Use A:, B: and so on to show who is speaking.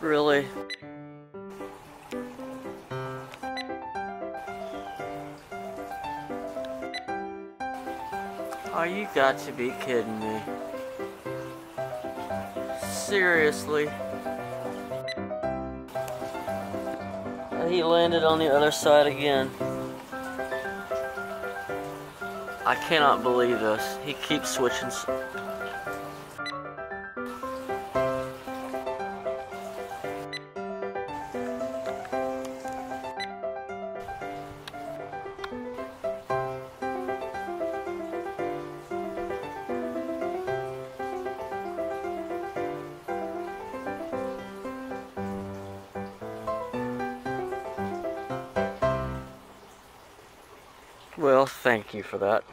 A: Really? Oh, you got to be kidding me. Seriously? He landed on the other side again. I cannot believe this. He keeps switching. Well, thank you for that.